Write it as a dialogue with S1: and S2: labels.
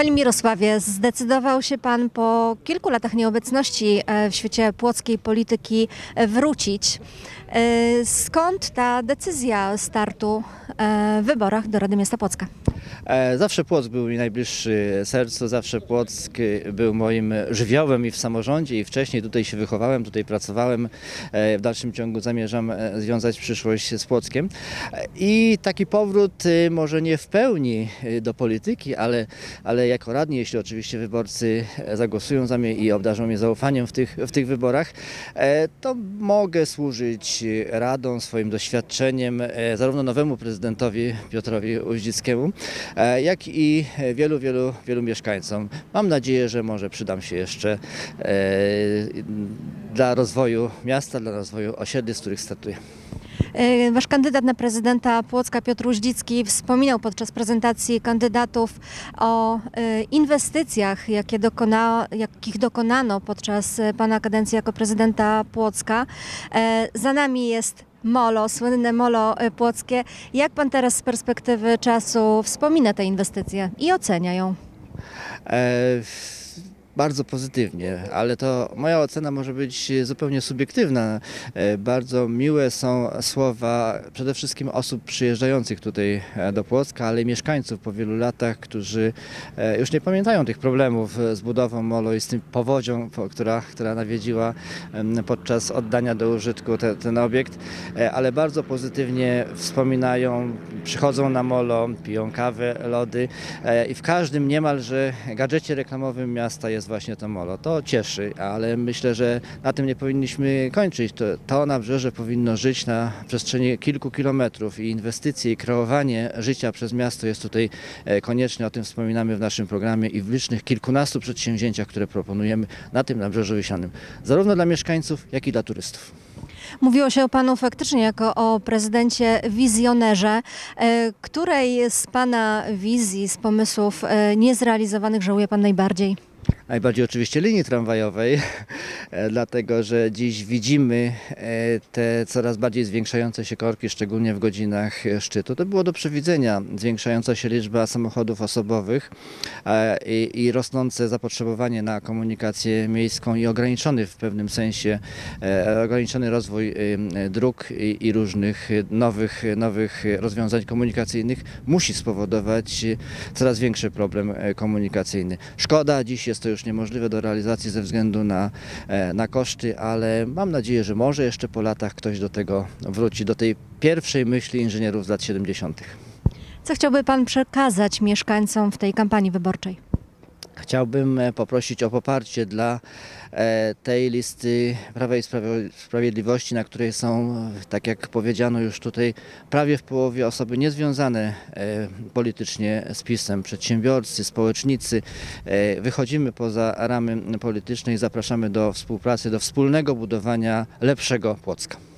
S1: Panie Mirosławie, zdecydował się Pan po kilku latach nieobecności e, w świecie płockiej polityki e, wrócić. E, Skąd ta decyzja startu w wyborach do Rady Miasta Płocka?
S2: E, Zawsze Płock był mi najbliższy sercu, zawsze Płock y, był moim żywiołem i w samorządzie i wcześniej tutaj się wychowałem, tutaj pracowałem. E, W dalszym ciągu zamierzam e, związać przyszłość z Płockiem. I taki powrót y, może nie w pełni y, do polityki, ale, ale jako radni, jeśli oczywiście wyborcy zagłosują za mnie i obdarzą mnie zaufaniem w tych, w tych wyborach, to mogę służyć radą, swoim doświadczeniem zarówno nowemu prezydentowi Piotrowi Uździckiemu, jak i wielu, wielu, wielu mieszkańcom. Mam nadzieję, że może przydam się jeszcze e, dla rozwoju miasta, dla rozwoju osiedli, z których startuję.
S1: E, Wasz kandydat na prezydenta Płocka Piotr Uździcki wspominał podczas prezentacji kandydatów o e, inwestycjach, jakie dokona, jakich dokonano podczas e, pana kadencji jako prezydenta Płocka. E, Za nami jest Molo, słynne Molo e, Płockie. Jak pan teraz z perspektywy czasu wspomina te inwestycje i ocenia ją?
S2: E, Bardzo pozytywnie, ale to moja ocena może być zupełnie subiektywna. E, Bardzo miłe są słowa przede wszystkim osób przyjeżdżających tutaj e, do Płocka, ale i mieszkańców po wielu latach, którzy e, już nie pamiętają tych problemów z budową molo i z tym powodzią, po- która, która nawiedziła podczas oddania do użytku te, ten obiekt, ale bardzo pozytywnie wspominają, przychodzą na molo, piją kawę, lody i w każdym niemalże gadżecie reklamowym miasta jest właśnie to molo. To cieszy, ale myślę, że na tym nie powinniśmy kończyć. To, to nabrzeże powinno żyć na przestrzeni kilku kilometrów i inwestycje i kreowanie życia przez miasto jest tutaj e, konieczne. O tym wspominamy w naszym programie i w licznych kilkunastu przedsięwzięciach, które proponujemy na tym nabrzeżu Wiślanym. Zarówno dla mieszkańców, jak i dla turystów.
S1: Mówiło się o panu faktycznie jako o prezydencie wizjonerze. E, Której z pana wizji, z pomysłów e, niezrealizowanych żałuje pan najbardziej?
S2: Najbardziej oczywiście linii tramwajowej, dlatego że dziś widzimy e, te coraz bardziej zwiększające się korki, szczególnie w godzinach e, szczytu. To było do przewidzenia, zwiększająca się liczba samochodów osobowych e, i, rosnące zapotrzebowanie na komunikację miejską i ograniczony w pewnym sensie, e, ograniczony rozwój e, e, dróg i, i różnych e, nowych, nowych rozwiązań komunikacyjnych musi spowodować e, coraz większy problem e, komunikacyjny. Szkoda, dziś jest to już niemożliwe do realizacji ze względu na, e, na koszty, ale mam nadzieję, że może jeszcze po latach ktoś do tego wróci, do tej pierwszej myśli inżynierów z lat 70.
S1: Co chciałby pan przekazać mieszkańcom w tej kampanii wyborczej?
S2: Chciałbym e, poprosić o poparcie dla e, tej listy Prawa i Sprawi- Sprawiedliwości, na której są, e, tak jak powiedziano już tutaj, prawie w połowie osoby niezwiązane politycznie z PiSem, przedsiębiorcy, społecznicy. Wychodzimy poza ramy polityczne i zapraszamy do współpracy, do wspólnego budowania lepszego Płocka.